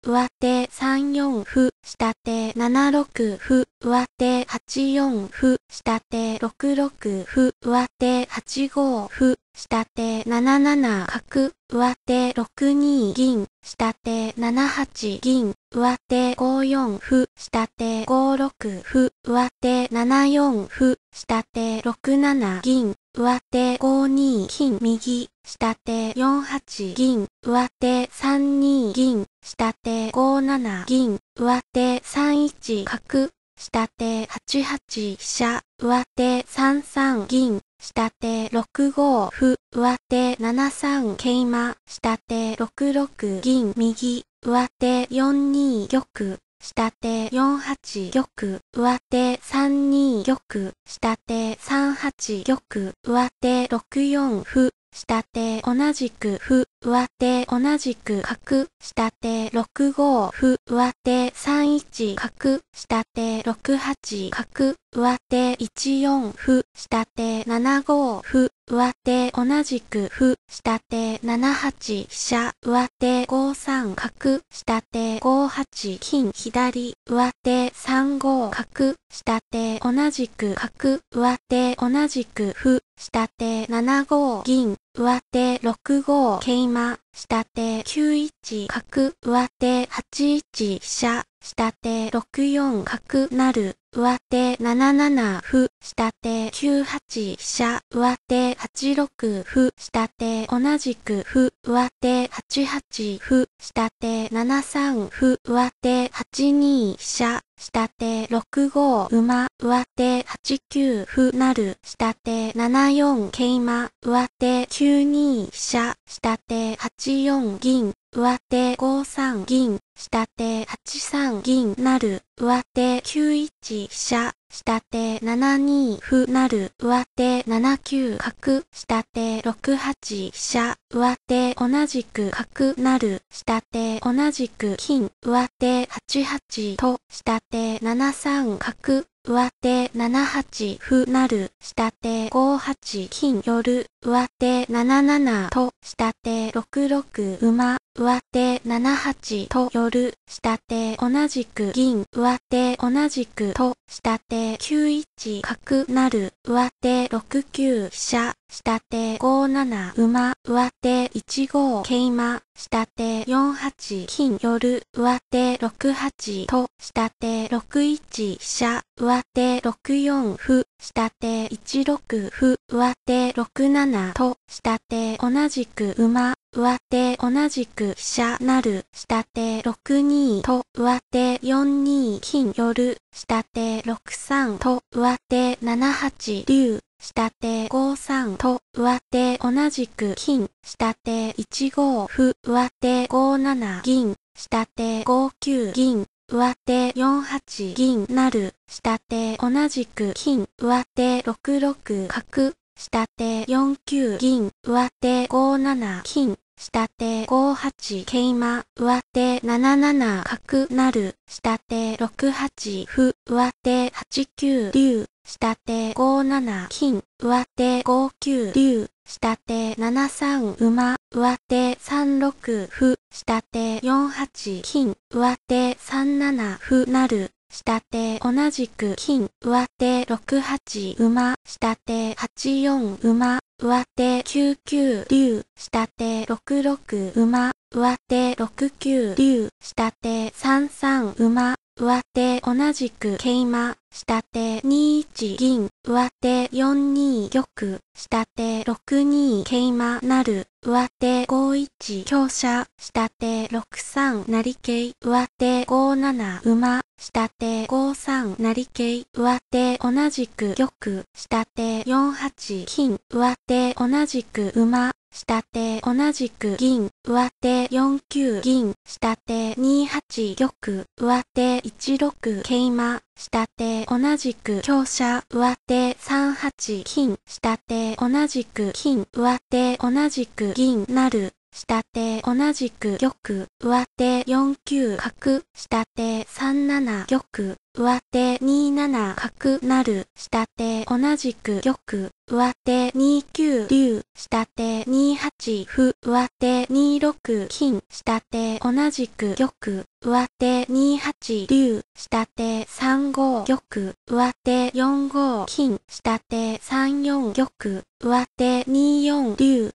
上手3四歩、下手7六歩、上手8四歩、下手6六歩、上手8五歩、下手7七角、上手6二銀、下手7八銀、上手5四歩、下手5六歩、上手7四歩、下手6七銀、上手5二金右、下手4八銀、上手3二銀、下手5七銀、上手3一角、下手8八飛車、上手3三銀、下手6五歩、上手7三桂馬、下手6六銀右、上手4二玉、下手4八玉、上手3二玉、下手3八玉、上手6四歩、下手同じくふ、上手同じく角、下手6五ふ、上手3一角、下手6八角、上手1四歩、下手7五歩、上手同じく歩、下手7八飛車、上手5三角、下手5八金左、上手3五角、下手同じく角、上手同じく歩、下手7五銀、上手6五桂馬、下手9一角、上手8一飛車、下手6四角成、上手7七歩、下手9八飛車、上手8六歩、下手同じく歩、上手8八歩、下手7三歩、上手8二飛車、下手6五馬、上手8九歩成、下手7四桂馬、上手9二飛車、下手8四銀、上手5三銀、下手8三銀成、上手9一飛車、下手7二歩成、上手7九角、下手6八飛車、上手同じく角成、下手同じく金、上手8八と、下手7三角、上手7八歩成、下手5八金寄る上手7七と、下手6六馬、上手7八と寄る、下手同じく銀、上手同じくと、下手9一角成、上手6九飛車、下手5七馬、上手1五桂馬、下手4八金。寄る、上手6八と、下手6一飛車、上手6四歩、下手1六歩、上手6七と、下手同じく馬、上手同じく飛車成、下手6二と、上手4二金寄る、下手6三と、上手7八竜、下手5三と、上手同じく金、下手1五歩、上手5七銀、下手5九銀、上手4八銀成、下手同じく金、上手6六角、下手4九銀、上手5七金、下手5八桂馬、上手7七角成、下手6八歩、上手8九竜、下手5七金、上手5九竜、下手7三馬、上手3六歩、下手4八金、上手3七歩成、下手同じく金、上手6八馬、下手8四馬、上手9九竜、下手6六馬、上手6九竜、下手3三馬、上手同じく桂馬、下手2一銀、上手4二玉、下手6二桂馬成、上手5一香車、下手6三成桂、上手5七馬、下手5三成桂、上手同じく玉、下手4八金、上手同じく馬、下手同じく銀、上手4九銀、下手2八玉、上手1六桂馬、下手同じく強者、上手3八金、下手同じく金、上手同じく銀なる、下手同じく玉、上手4九角、下手3七玉、上手2七角なる、下手同じく玉、上手2九竜、下手2八歩、上手2六金、下手同じく玉、上手2八竜、下手3五玉、上手4五金、下手3四玉、上手2四竜、